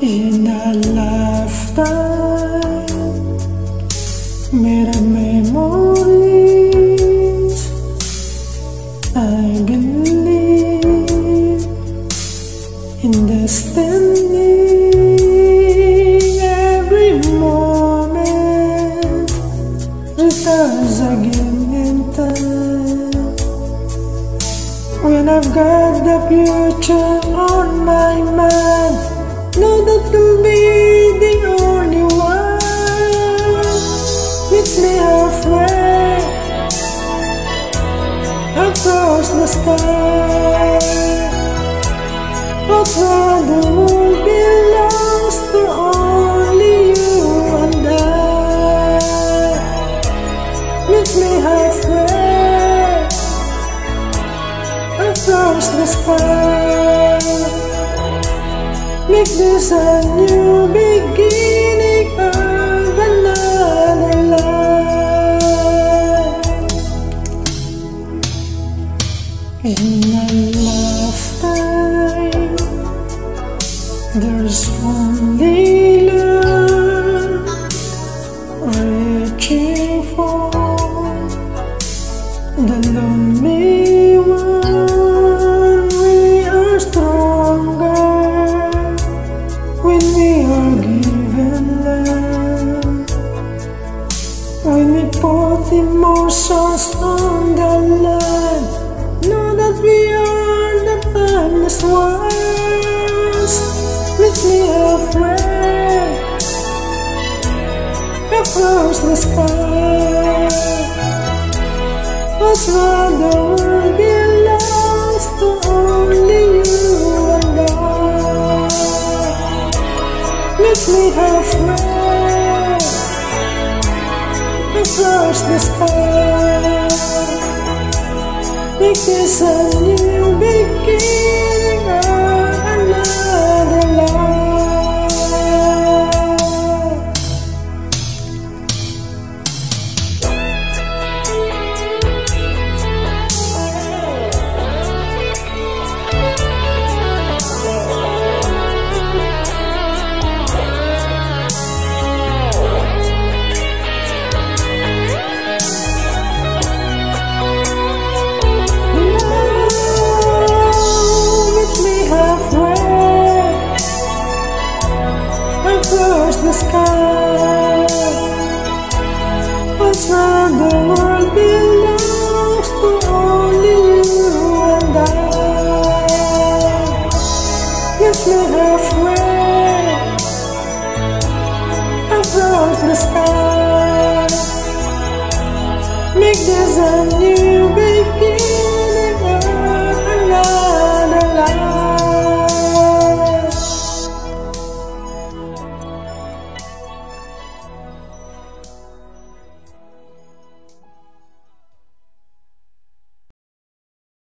In a lifetime, made memories. I believe in destiny. Every moment returns again in time. When I've got the future on my mind. Know that you'll be the only one Meet me halfway Across the sky But the world belongs to only you and I Meet me halfway Across the sky Make this a new beginning of another life. In a lifetime There's only when we put emotions on the line, know that we are the timeless ones. Meet me halfway across the sky. That's where the across the sky. Make this a new beginning the sky. What's where the world belongs to only you and I. Meet me halfway across the sky. Make this a new